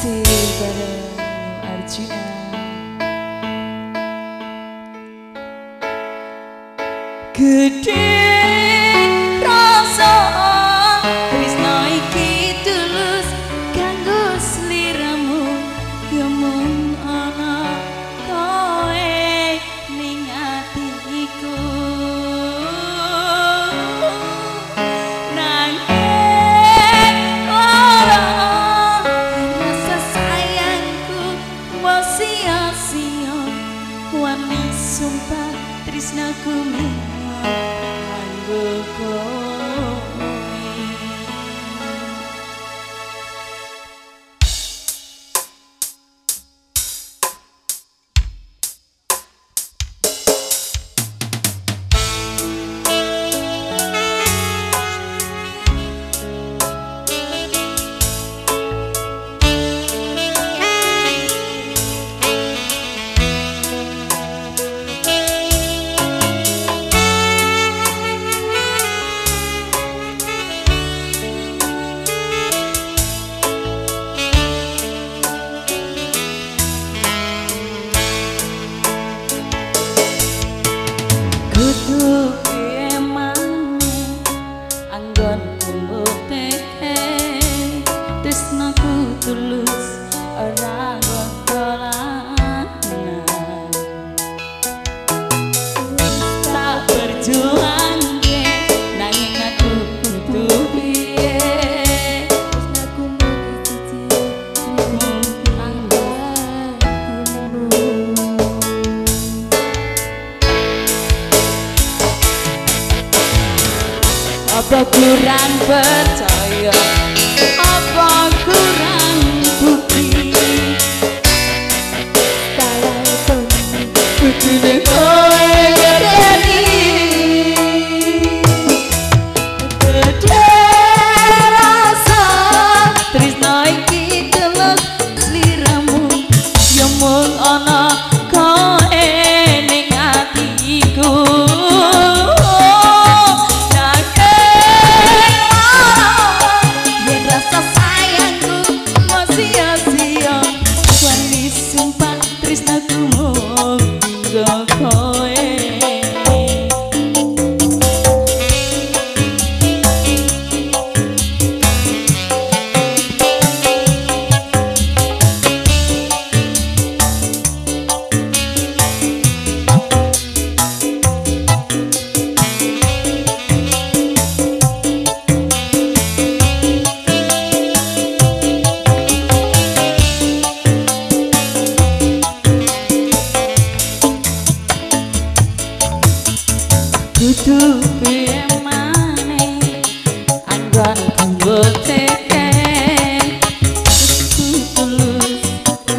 kasih pada Arjuna Gede Wani sumpah trisnaku minggu good look Sekurang percaya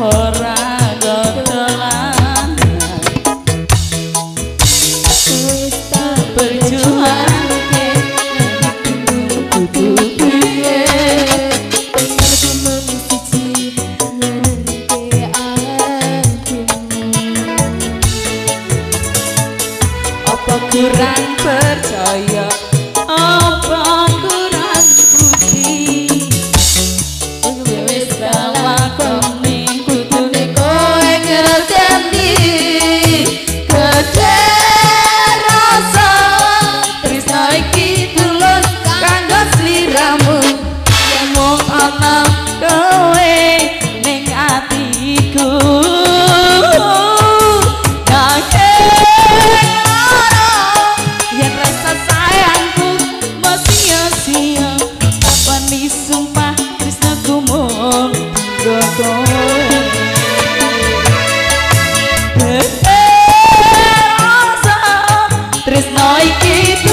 Ora kurang percaya oh. Trisno iki